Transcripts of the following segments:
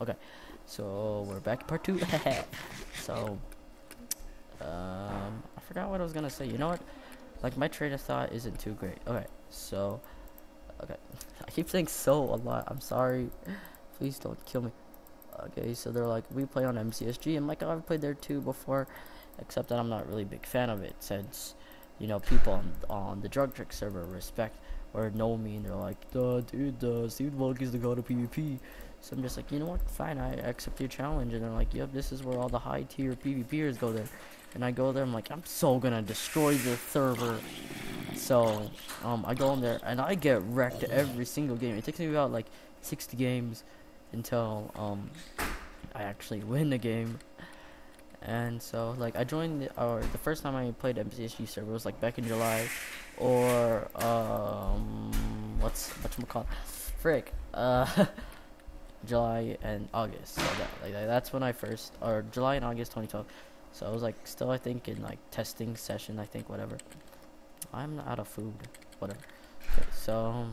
Okay, so we're back part two. so, um, I forgot what I was gonna say. You know what? Like my train of thought isn't too great. Okay, so, okay, I keep saying so a lot. I'm sorry. Please don't kill me. Okay, so they're like we play on MCSG, and like I've played there too before, except that I'm not really a big fan of it since, you know, people on on the drug trick server respect or know me, and they're like, duh, dude, uh, Steve is the god of PvP. So I'm just like, you know what? Fine, I accept your challenge. And they're like, yep, this is where all the high tier PvPers go there. And I go there, I'm like, I'm so gonna destroy the server. So, um, I go in there and I get wrecked every single game. It takes me about like 60 games until um, I actually win the game. And so, like, I joined the, the first time I played MCSG server was like back in July, or um, what's called, frick, uh. July and August. So that, like that's when I first or July and August 2012. So I was like still I think in like testing session I think whatever. I'm out of food. Whatever. Okay, so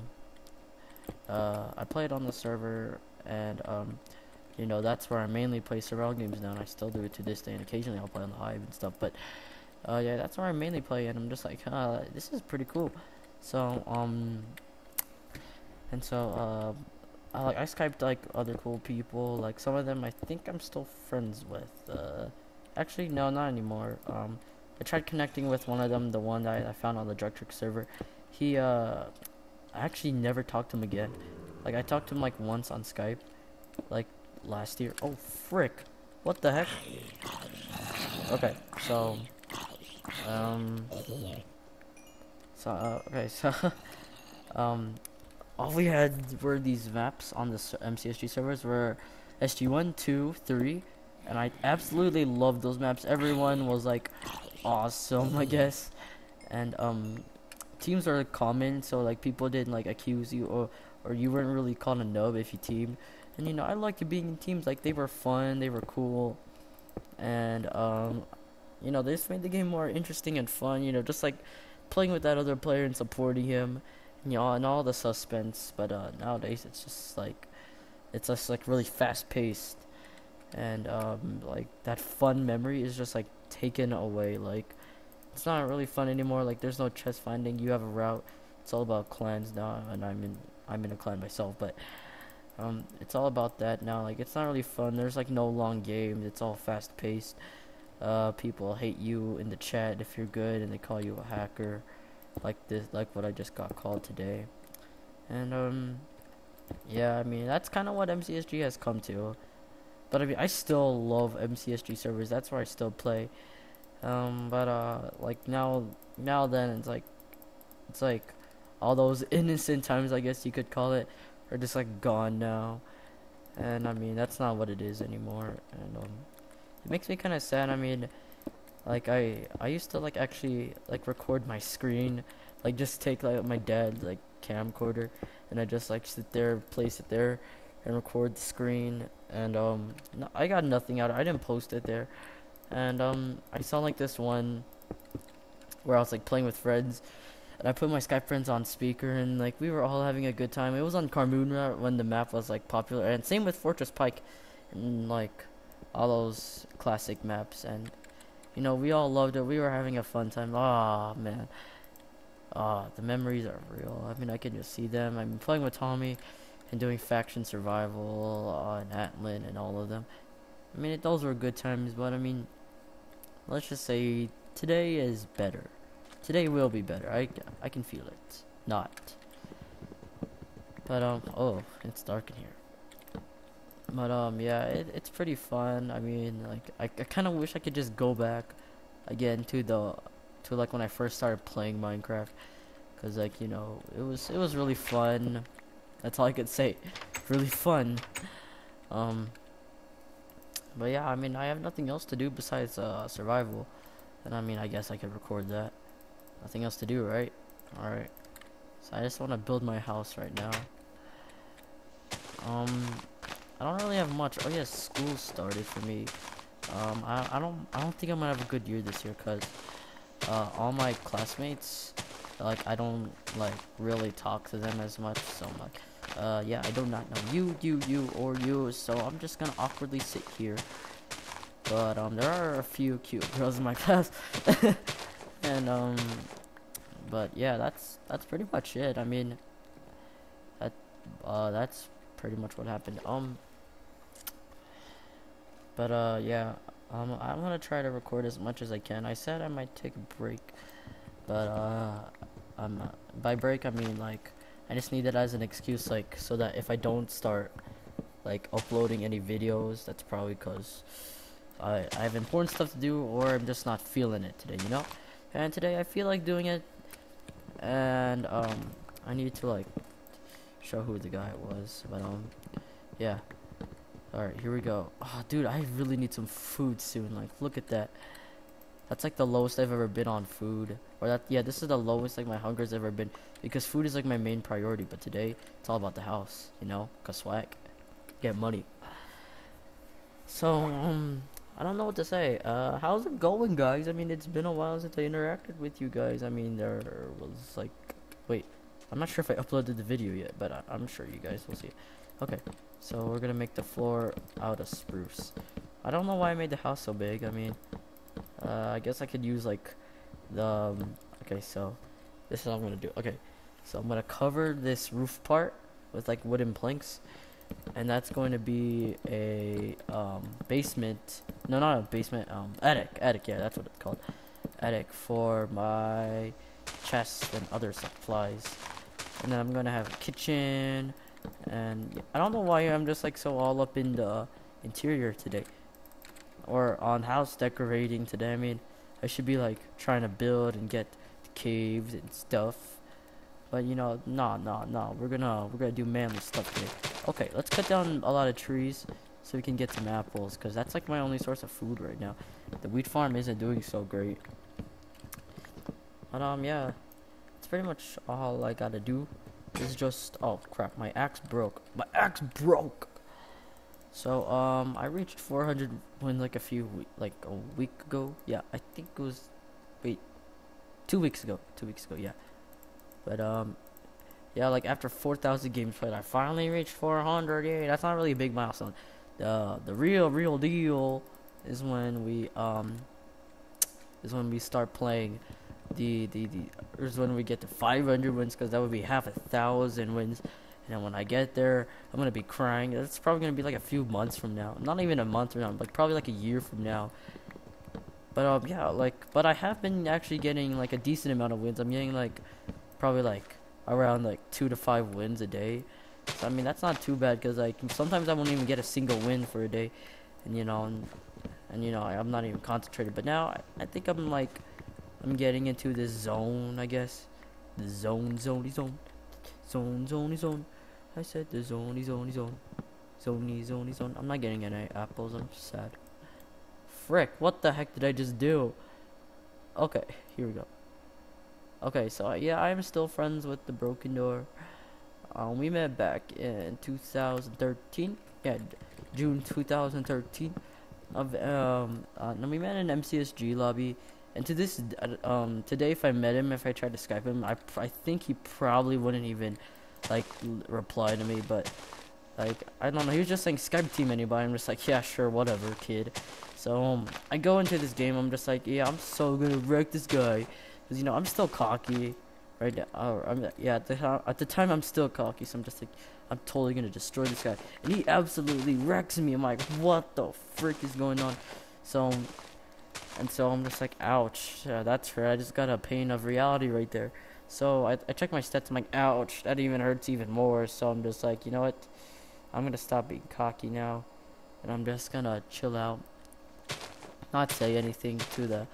uh, I played on the server and um, you know that's where I mainly play survival games now and I still do it to this day and occasionally I'll play on the hive and stuff but uh, yeah that's where I mainly play and I'm just like uh, this is pretty cool so um and so uh I like I skyped like other cool people. Like some of them I think I'm still friends with. Uh, actually no, not anymore. Um, I tried connecting with one of them, the one that I, I found on the drug trick server. He uh, I actually never talked to him again. Like I talked to him like once on Skype, like last year. Oh frick! What the heck? Okay, so um, so uh, okay, so um all we had were these maps on the MCSG servers were SG1, 2, 3, and I absolutely loved those maps. Everyone was like awesome, I guess. And um teams are common, so like people didn't like accuse you or or you weren't really called a nub if you teamed. And you know, I liked being in teams like they were fun, they were cool. And um you know, this made the game more interesting and fun, you know, just like playing with that other player and supporting him you know, and all the suspense. But uh, nowadays, it's just like it's just like really fast paced, and um, like that fun memory is just like taken away. Like it's not really fun anymore. Like there's no chest finding. You have a route. It's all about clans now, and I'm in I'm in a clan myself, but. Um, it's all about that now. Like, it's not really fun. There's like no long games. It's all fast paced. Uh, people hate you in the chat if you're good, and they call you a hacker like this like what I just got called today. And um yeah I mean that's kind of what MCSG has come to. But I mean I still love MCSG servers that's where I still play. Um but uh like now now then it's like it's like all those innocent times I guess you could call it are just like gone now. And I mean that's not what it is anymore. And um it makes me kind of sad. I mean like I I used to like actually like record my screen, like just take like my dad's like camcorder, and I just like sit there, place it there, and record the screen. And um, no, I got nothing out. I didn't post it there, and um, I saw like this one where I was like playing with friends, and I put my Skype friends on speaker, and like we were all having a good time. It was on Carmoonra when the map was like popular, and same with Fortress Pike, and like all those classic maps and you know, we all loved it. We were having a fun time. Ah, oh, man. Ah, oh, the memories are real. I mean, I can just see them. I'm playing with Tommy and doing faction survival uh, and Atlin and all of them. I mean, it, those were good times, but I mean, let's just say today is better. Today will be better. I, I can feel it. Not. But, um, oh, it's dark in here. But um, yeah, it, it's pretty fun. I mean, like I, I kind of wish I could just go back again to the to like when I first started playing Minecraft, cause like you know it was it was really fun. That's all I could say. Really fun. Um. But yeah, I mean, I have nothing else to do besides uh, survival, and I mean, I guess I could record that. Nothing else to do, right? All right. So I just want to build my house right now. Um, I don't really have much. Oh yeah, school started for me. Um, I I don't I don't think I'm gonna have a good year this year because uh, all my classmates like I don't like really talk to them as much. So I'm like uh, yeah, I do not know you, you, you, or you, so I'm just gonna awkwardly sit here. But, um, there are a few cute girls in my class. and, um, but yeah, that's, that's pretty much it. I mean, that, uh, that's pretty much what happened. Um, but, uh, yeah, um, I'm gonna try to record as much as I can. I said I might take a break, but, uh, um, by break I mean, like, I just need it as an excuse, like, so that if I don't start, like, uploading any videos, that's probably because I, I have important stuff to do, or I'm just not feeling it today, you know? And today I feel like doing it, and, um, I need to, like, show who the guy was, but, um, yeah. Alright, here we go. Oh, dude, I really need some food soon, like, look at that. That's like the lowest I've ever been on food. Or that, yeah, this is the lowest like my hunger's ever been. Because food is like my main priority. But today, it's all about the house, you know? Cause swag. Get money. So, um, I don't know what to say. Uh, how's it going, guys? I mean, it's been a while since I interacted with you guys. I mean, there was like, wait, I'm not sure if I uploaded the video yet, but I I'm sure you guys will see. it. Okay, so we're gonna make the floor out of spruce. I don't know why I made the house so big. I mean, uh, I guess I could use like the um, okay so this is what I'm gonna do okay so I'm gonna cover this roof part with like wooden planks and that's going to be a um, basement no not a basement um, attic attic yeah that's what it's called attic for my chests and other supplies and then I'm gonna have a kitchen and I don't know why I'm just like so all up in the interior today or on house decorating today. I mean, I should be like trying to build and get caves and stuff. But you know, nah, nah, nah. We're gonna we're gonna do manly stuff today. Okay, let's cut down a lot of trees so we can get some apples, cause that's like my only source of food right now. The wheat farm isn't doing so great. But um, yeah, it's pretty much all I gotta do. Is just oh crap, my axe broke. My axe broke. So um, I reached 400 when like a few like a week ago. Yeah, I think it was wait, two weeks ago. Two weeks ago, yeah. But um, yeah, like after 4,000 games played, I finally reached 400. Yeah, that's not really a big milestone. The the real real deal is when we um is when we start playing the the the is when we get to 500 wins because that would be half a thousand wins and then when I get there, I'm gonna be crying. that's probably gonna be like a few months from now. Not even a month from now, like probably like a year from now. But um, yeah, like, but I have been actually getting like a decent amount of wins. I'm getting like probably like around like two to five wins a day. So I mean that's not too bad because like sometimes I won't even get a single win for a day, and you know, and, and you know I'm not even concentrated. But now I, I think I'm like I'm getting into this zone, I guess. The zone, zone, zone, zone, zone, zone. I said the zone, zone, zone. Zone, zone, zone. I'm not getting any apples. I'm sad. Frick, what the heck did I just do? Okay, here we go. Okay, so yeah, I'm still friends with the Broken Door. Um, we met back in 2013. Yeah, June 2013. Of um, uh, we met in MCSG lobby. And to this, uh, um, today, if I met him, if I tried to Skype him, I, I think he probably wouldn't even like reply to me, but like I don't know. He was just saying Skype team anybody. I'm just like, yeah, sure, whatever, kid. So um, I go into this game. I'm just like, yeah, I'm so gonna wreck this guy, cause you know I'm still cocky, right now. Uh, I'm yeah. At the at the time I'm still cocky, so I'm just like, I'm totally gonna destroy this guy, and he absolutely wrecks me. I'm like, what the frick is going on? So. And so I'm just like, ouch, yeah, that's right. I just got a pain of reality right there. So I, I check my stats. I'm like, ouch, that even hurts even more. So I'm just like, you know what? I'm gonna stop being cocky now, and I'm just gonna chill out, not say anything to the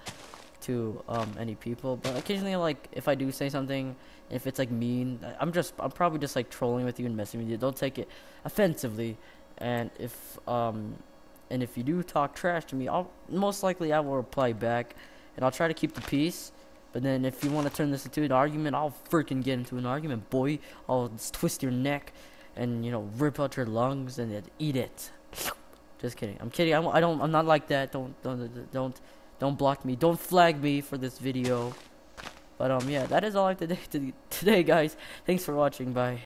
to um any people. But occasionally, like if I do say something, if it's like mean, I'm just I'm probably just like trolling with you and messing with you. Don't take it offensively. And if um and if you do talk trash to me, I'll most likely I will reply back, and I'll try to keep the peace but then if you want to turn this into an argument, I'll freaking get into an argument, boy. I'll twist your neck and, you know, rip out your lungs and eat it. Just kidding. I'm kidding. I'm, I don't, I'm not like that. Don't, don't, don't, don't block me. Don't flag me for this video. But, um, yeah, that is all I have to do today, guys. Thanks for watching. Bye.